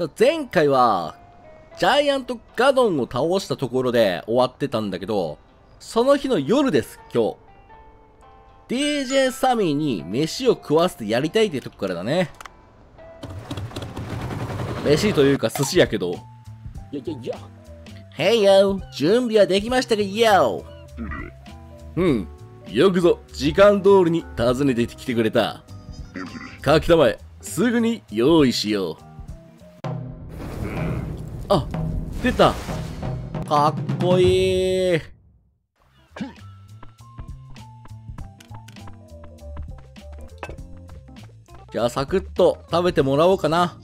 さあ、前回は、ジャイアントガドンを倒したところで終わってたんだけど、その日の夜です、今日。DJ サミーに飯を食わせてやりたいってとこからだね。飯というか寿司やけど。へいよ準備はできましたか？ようん。よくぞ、時間通りに訪ねてきてくれた。かきたまえ、すぐに用意しよう。あ、出た。かっこいい。じゃあ、サクッと食べてもらおうかな。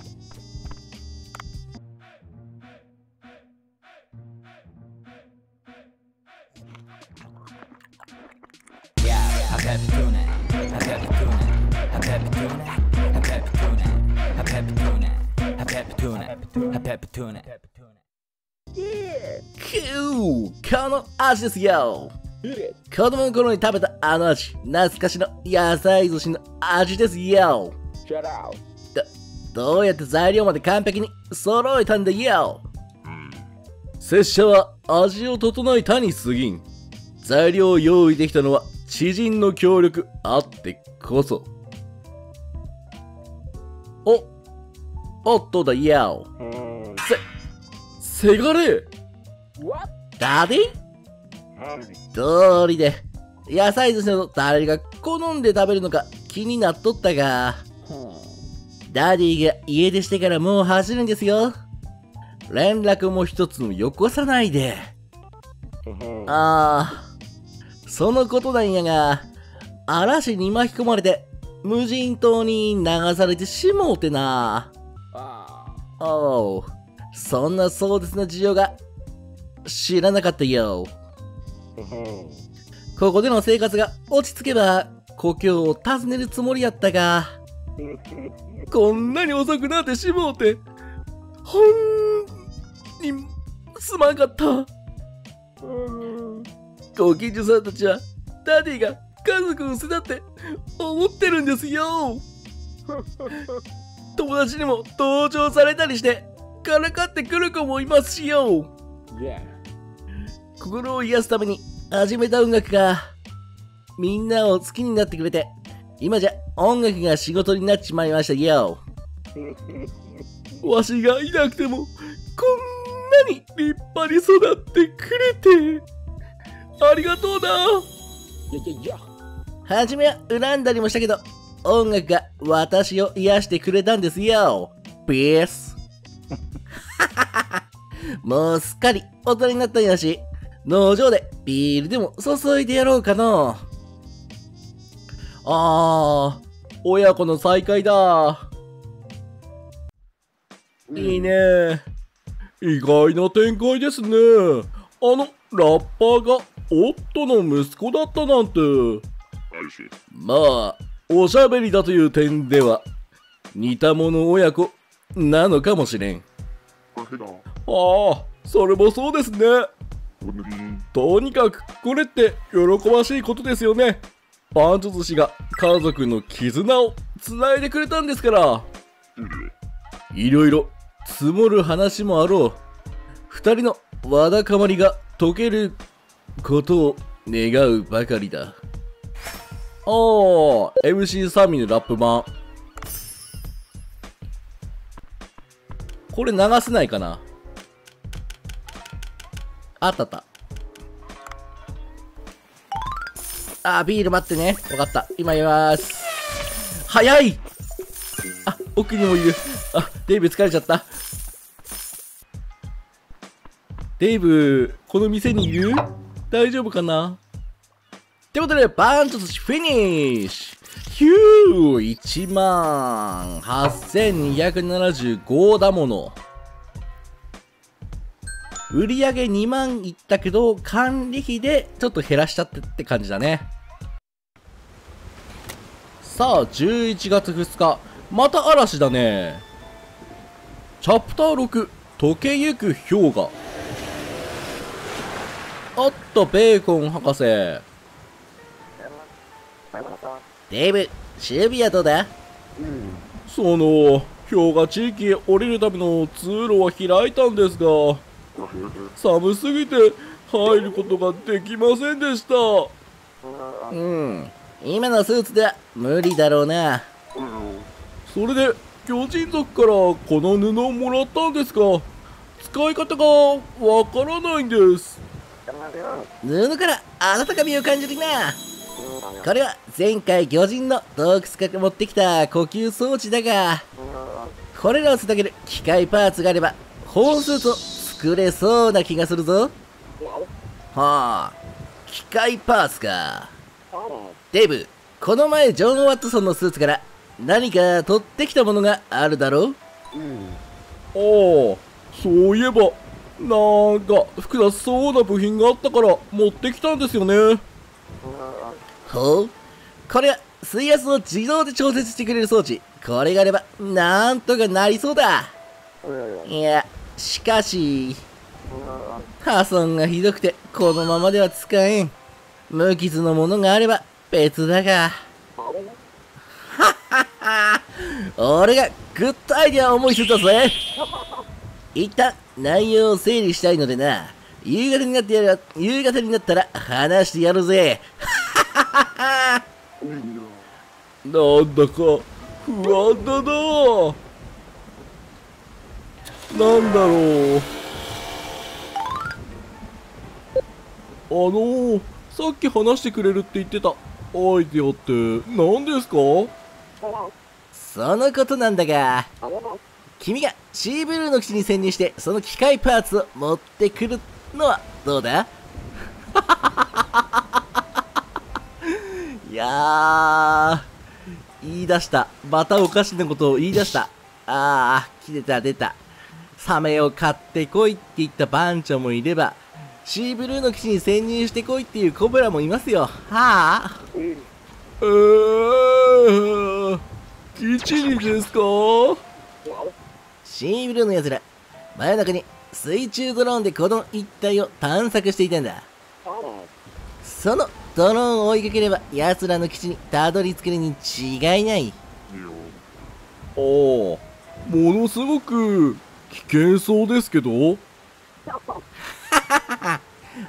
味ですよ子供の頃に食べたあの味、懐かしの野菜寿司の味ですよ。ど、どうやって材料まで完璧に揃えたんだよ。拙者は味を整えたに過ぎん。材料を用意できたのは知人の協力あってこそ。お、おっとだよ。せ、せがれ。 Daddy？通りで、野菜寿司の誰が好んで食べるのか気になっとったが、 Daddy が家出してからもう走るんですよ。連絡も一つもよこさないで。ああ、そのことなんやが、嵐に巻き込まれて、無人島に流されてしもうてな。おう、そんな壮絶な事情が知らなかったよ。ここでの生活が落ち着けば、故郷を訪ねるつもりやったが、こんなに遅くなってしもうて、ほんにすまんかった。ご近所さんたちは、Daddy が家族を捨てたって思ってるんですよ。友達にも同情されたりして、からかってくる子もいますしよ。心を癒すために始めた音楽が、みんなを好きになってくれて、今じゃ音楽が仕事になっちまいましたよ。わしがいなくても、こんなに立派に育ってくれて、ありがとうな。はじめは恨んだりもしたけど、音楽が私を癒してくれたんですよ。ピース。もうすっかり大人になったんやし、農場でビールでも注いでやろうかな。あー、親子の再会だ。いいね。意外な展開ですね。あの、ラッパーがオットの息子だったなんて。まあ、おしゃべりだという点では、似た者親子なのかもしれん。ああ、それもそうですね。とにかく、これって喜ばしいことですよね。パンチョ寿司が家族の絆を繋いでくれたんですから。いろいろ積もる話もあろう。二人のわだかまりが解けることを願うばかりだ。ああ、MC サミのラップ版。これ流せないかな？あったあった。あー、ビール待ってね。わかった。今言います。早いあ、奥にもいる。あ、デイブ疲れちゃった。デイブ、この店にいる？大丈夫かな？ってことで、バーンと寿司フィニッシュヒュー !1 万8275だもの。売り上げ2万いったけど、管理費でちょっと減らしちゃってって感じだね。さあ、11月2日。また嵐だね。チャプター6、溶けゆく氷河。おっと、ベーコン博士。デイブ、守備はどうだ？その、氷河地域へ降りるための通路は開いたんですが寒すぎて入ることができませんでした。うん。今のスーツでは無理だろうな。それで巨人族からこの布をもらったんですが使い方がわからないんです。布から温かみを感じるな。これは前回巨人の洞窟から持ってきた呼吸装置だがこれらをつなげる機械パーツがあれば本数と作れそうな気がするぞ。はあ機械パーツか。デイブこの前ジョン・ワットソンのスーツから何か取ってきたものがあるだろう？ああそういえばなんか複雑そうな部品があったから持ってきたんですよね。ほう。これは水圧を自動で調節してくれる装置。これがあればなんとかなりそうだ。いやしかし破損がひどくてこのままでは使えん。無傷のものがあれば別だが。俺がグッドアイデアを思いついたぜ。一旦内容を整理したいのでな。夕方になってやる夕方になったら話してやるぜ。なんだか不安だななんだろう。あのさっき話してくれるって言ってたアイディアって何ですか？そのことなんだが君がシーブルーの基地に潜入してその機械パーツを持ってくるのはどうだ？いやー言い出した。またおかしなことを言い出した。あー来てた出た。サメを買ってこいって言った番長もいればシーブルーの基地に潜入してこいっていうコブラもいますよ。はあ。えー、基地にですか？シーブルーの奴ら真夜中に水中ドローンでこの一帯を探索していたんだ。そのドローンを追いかければ奴らの基地にたどり着けるに違いない。ああものすごく危険そうですけど？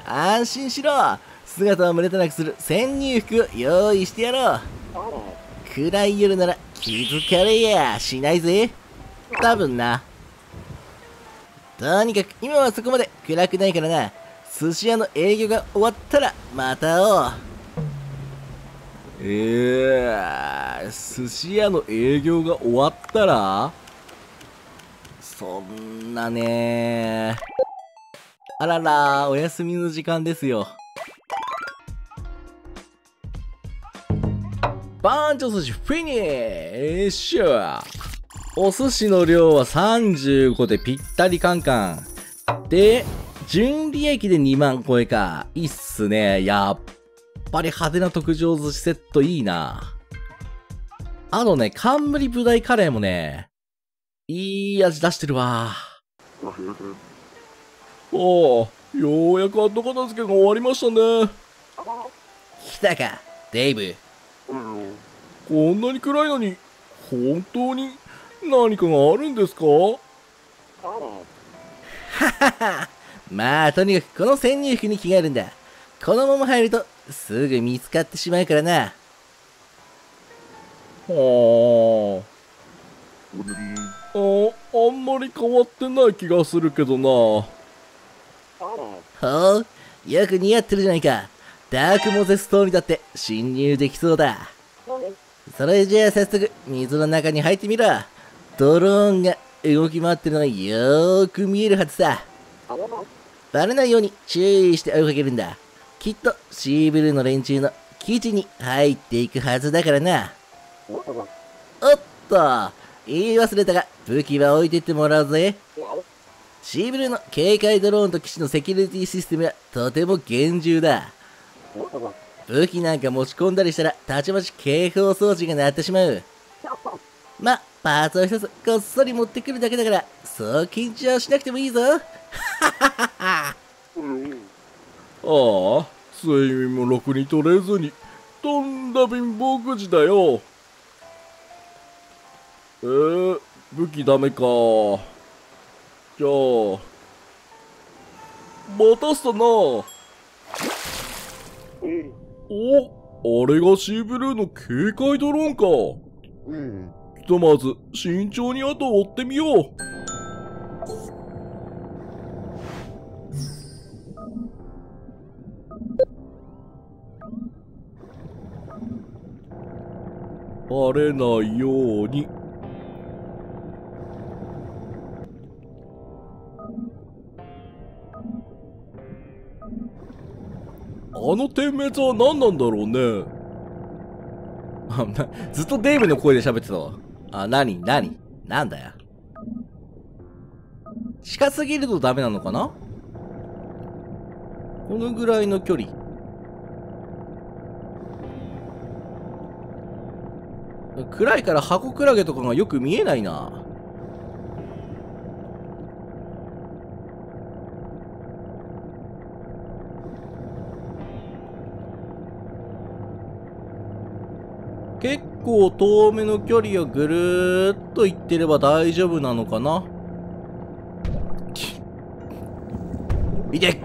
安心しろ。姿を蒸れたなくする潜入服を用意してやろう。暗い夜なら気づかれや。しないぜ。多分な。とにかく今はそこまで暗くないからな。寿司屋の営業が終わったらまた会おう。ええー、寿司屋の営業が終わったら？そんなねあららお休みの時間ですよバーンチョ寿司フィニッシュお寿司の量は35でぴったりカンカン。で、純利益で2万超えか。いいっすね。やっぱり派手な特上寿司セットいいな。あのね、冠ブダイカレーもね、いい味出してるわ。ああ、ようやく後片付けが終わりましたね。来たか、デイブ。こんなに暗いのに、本当に何かがあるんですか？ははは。まあ、とにかくこの潜入服に着替えるんだ。このまま入ると、すぐ見つかってしまうからな。はあ。あ、あんまり変わってない気がするけどな。ほう、よく似合ってるじゃないか。ダークモゼストーにだって侵入できそうだ。それじゃあ早速、水の中に入ってみろ。ドローンが動き回ってるのがよーく見えるはずさ。バレないように注意して追いかけるんだ。きっとシーブルーの連中の基地に入っていくはずだからな。おっと、言い忘れたが武器は置いてってもらうぜ。シーブルの警戒ドローンと基地のセキュリティシステムはとても厳重だ。武器なんか持ち込んだりしたらたちまち警報装置が鳴ってしまう。ま、パーツを一つこっそり持ってくるだけだから、そう緊張しなくてもいいぞ。ああ、睡眠もろくに取れずに、とんだ貧乏くじだよ。えー、武器ダメか。じゃあ、待たせたな。お、あれがシーブルーの警戒ドローンか。ひとまず慎重に後を追ってみよう。バレないように。あの点滅は何なんだろうね。ずっとデイブの声で喋ってたわ。あ、なになになんだよ。近すぎるとダメなのかな？このぐらいの距離。暗いから箱クラゲとかがよく見えないな。結構遠めの距離をぐるーっと行ってれば大丈夫なのかな？いて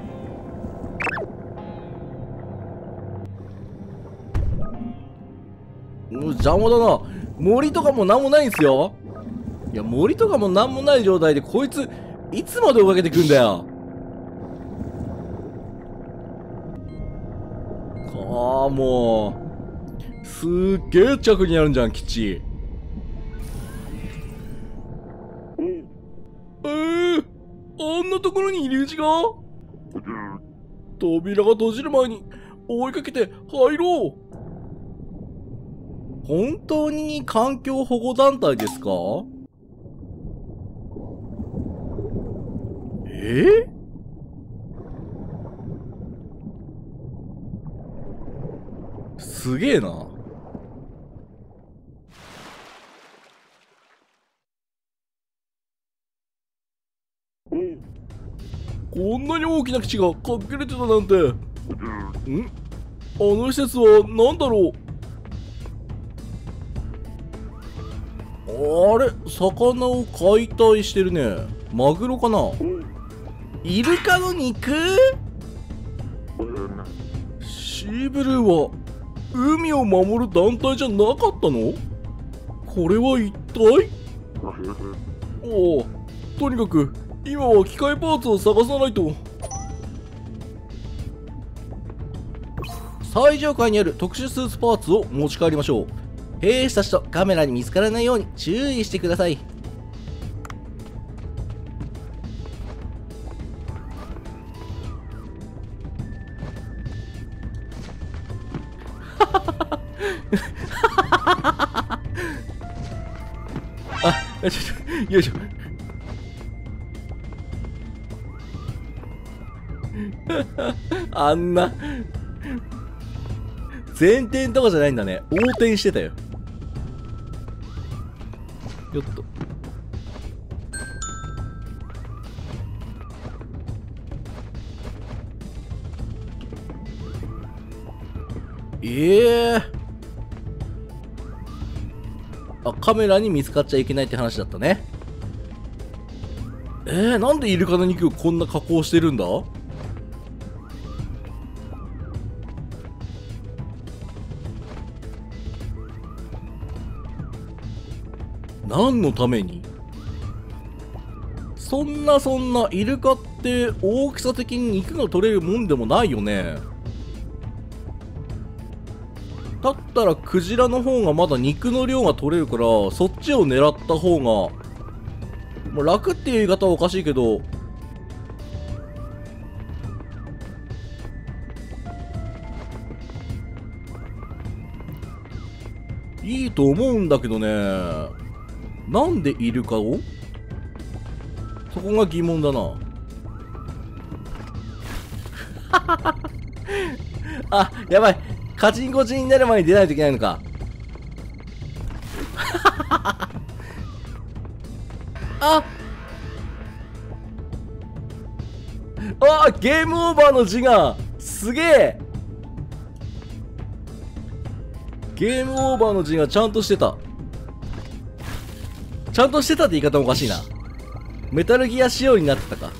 もう邪魔だな。森とかもなんもないんすよ。いや、森とかもなんもない状態で、こいつ、いつまで追いかけてくんだよ。ああ、もう。すっげえ近くにあるんじゃん、基地。えー、あんなところに入り口が？扉が閉じる前に追いかけて入ろう本当に環境保護団体ですか？えすげえな。こんなに大きな基地が隠れてたなんて。ん。あの施設は何だろう。あれ魚を解体してるね。マグロかな。イルカの肉？シーブルーは海を守る団体じゃなかったの？これは一体？おおとにかく今は機械パーツを探さないと。最上階にある特殊スーツパーツを持ち帰りましょう。兵士たちとカメラに見つからないように注意してください。あちょっとよいしょ。あんな。前転とかじゃないんだね。横転してたよ。よっと。ええあカメラに見つかっちゃいけないって話だったね。えー、なんでイルカの肉をこんな加工してるんだ？何のために？そんなそんなイルカって大きさ的に肉が取れるもんでもないよね。だったらクジラの方がまだ肉の量が取れるからそっちを狙った方がもう楽っていう言い方はおかしいけどいいと思うんだけどね。なんでイルカを？そこが疑問だな。あやばい。カチンコチンになる前に出ないといけないのか。ああゲームオーバーの字が。すげえ。ゲームオーバーの字がちゃんとしてた。ちゃんとしてたって言い方もおかしいな。メタルギア仕様になってたか。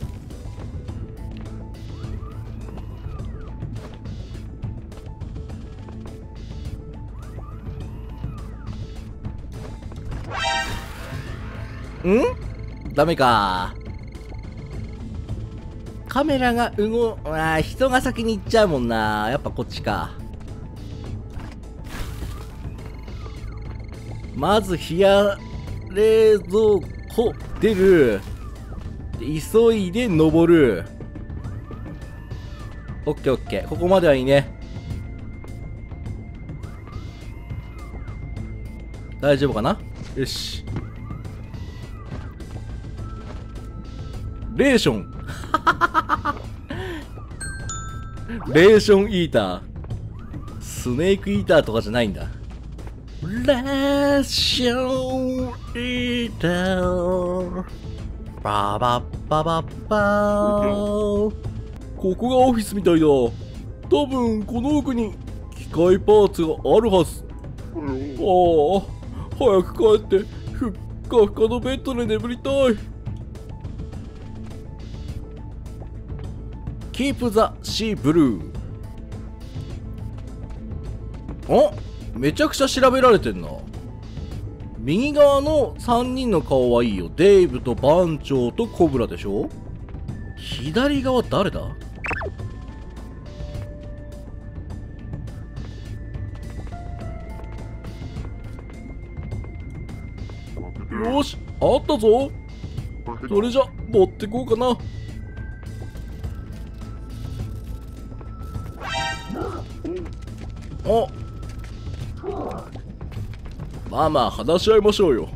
ん？ダメか。カメラが動、あ人が先に行っちゃうもんな。やっぱこっちか。まず冷や冷蔵庫出る。急いで登る。オッケーオッケー。ここまではいいね。大丈夫かな？よし。レーション。レーションイーター。スネークイーターとかじゃないんだ。レーションイー。ター。バババババー。ここがオフィスみたいだ。多分この奥に機械パーツがあるはず。ああ、早く帰ってふっかふかのベッドで眠りたい。Keep the Sea Blue おめちゃくちゃ調べられてんな右側の3人の顔はいいよデイブと番長とコブラでしょ左側誰だ？よし、あったぞ。それじゃ、持ってこうかな。おまあまあ、話し合いましょうよ。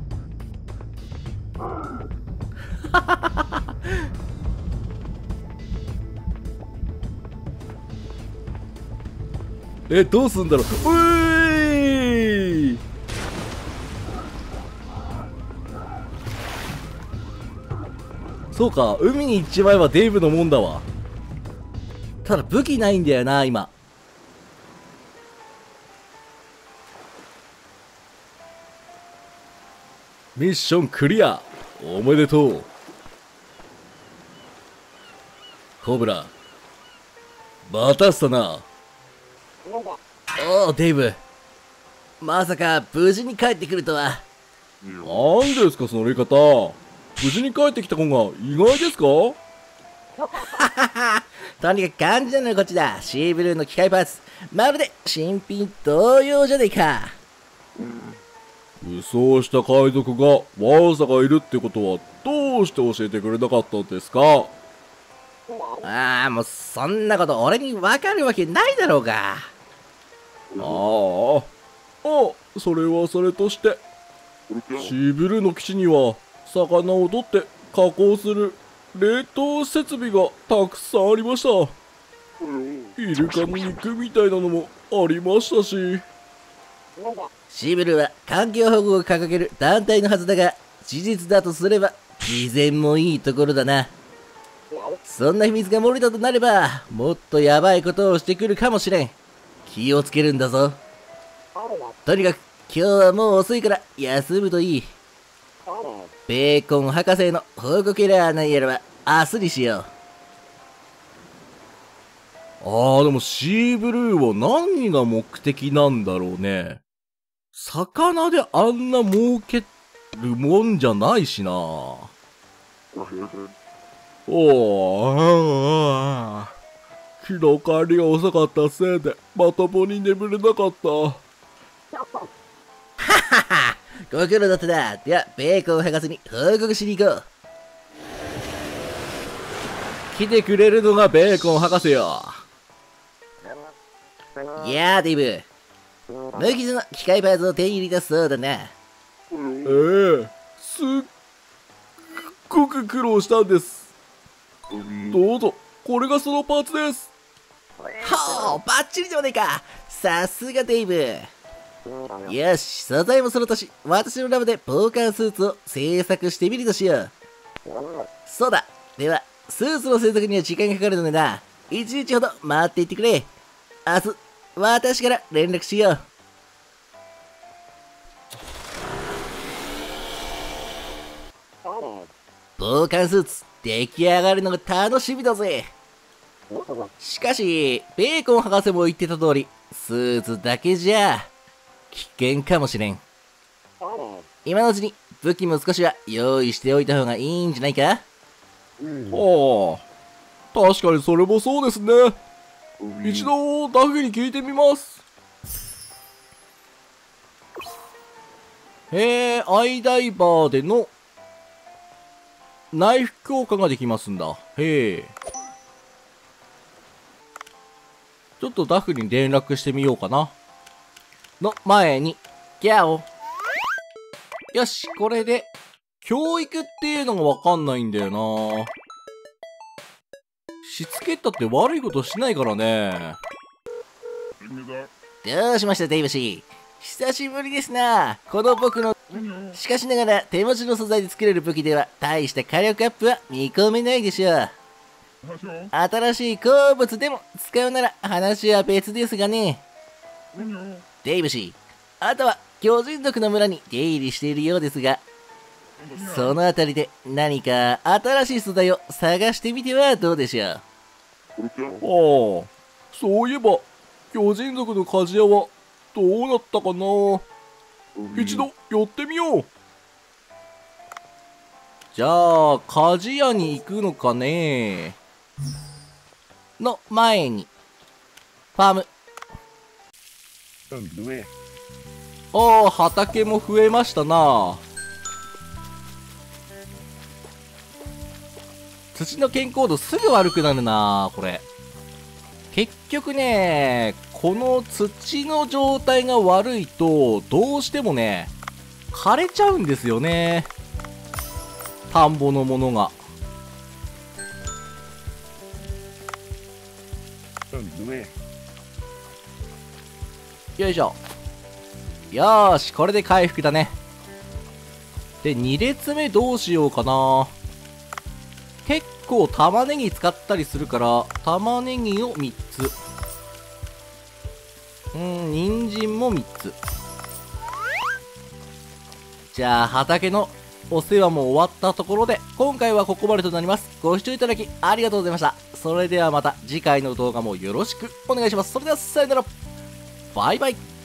え、どうすんだろう。ういそうか海に行っちまえばデイブのもんだわただ武器ないんだよな今ミッションクリア。おめでとう。コブラ。待たせたな。おおデイブ。まさか無事に帰ってくるとは。なんですかその言い方。無事に帰ってきた子が意外ですか？とにかく感じなのよこっちだ。シーブルーの機械パーツ。まるで新品同様じゃねえか武装した海賊がワーサがいるってことはどうして教えてくれなかったんですか？ああもうそんなこと俺にわかるわけないだろうが。ああ。あそれはそれとしてシーブルーの基地には魚を取って加工する冷凍設備がたくさんありました。イルカの肉みたいなのもありましたしシブルは環境保護を掲げる団体のはずだが事実だとすれば偽善もいいところだな。そんな秘密が漏れたとなればもっとヤバいことをしてくるかもしれん。気をつけるんだぞ。とにかく今日はもう遅いから休むといい。ベーコン博士への報告エラーなんやらは明日にしよう。ああでもシーブルーは何が目的なんだろうね。魚であんな儲けるもんじゃないしな。おお日の帰りが遅かったせいでまともに眠れなかった。ご苦労だったな。ではベーコン博士に報告しに行こう。来てくれるのがベーコン博士よ。いやーデイブ無傷の機械パーツを手に入れたそうだなええす。っごく苦労したんです。どうぞこれがそのパーツです。ほうバッチリではねえかさす。がデイブよし素材もその年私のラボで防寒スーツを製作してみるとしようそうだではスーツの製作には時間がかかるのでな一日ほど待っていってくれ明日私から連絡しよう防寒スーツ出来上がるのが楽しみだぜ。しかしベーコン博士も言ってた通りスーツだけじゃ危険かもしれん。今のうちに武器も少しは用意しておいた方がいいんじゃないか？はあ確かにそれもそうですね。一度ダフに聞いてみます。へえアイダイバーでのナイフ強化ができますんだ。へえ。ちょっとダフに連絡してみようかな。の前にギャオ。よしこれで教育っていうのがわかんないんだよな。しつけったって悪いことしないからね。どうしましたデイブシー。久しぶりですな。この僕のしかしながら手持ちの素材で作れる武器では大した火力アップは見込めないでしょう。新しい鉱物でも使うなら話は別ですがね。デイブシーあとは巨人族の村に出入りしているようですがそのあたりで何か新しい素材を探してみてはどうでしょう。ああそういえば巨人族の鍛冶屋はどうなったかな？一度寄ってみよう。じゃあ鍛冶屋に行くのかね。の前にファーム。ああ畑も増えましたな。土の健康度すぐ悪くなるなこれ。結局ねこの土の状態が悪いとどうしてもね枯れちゃうんですよね。田んぼのものが。よいしょ。よーしこれで回復だね。で2列目どうしようかな。結構玉ねぎ使ったりするから玉ねぎを3つうん人参も3つ。じゃあ畑のお世話も終わったところで今回はここまでとなります。ご視聴いただきありがとうございました。それではまた次回の動画もよろしくお願いします。それではさよなら。バイバイ。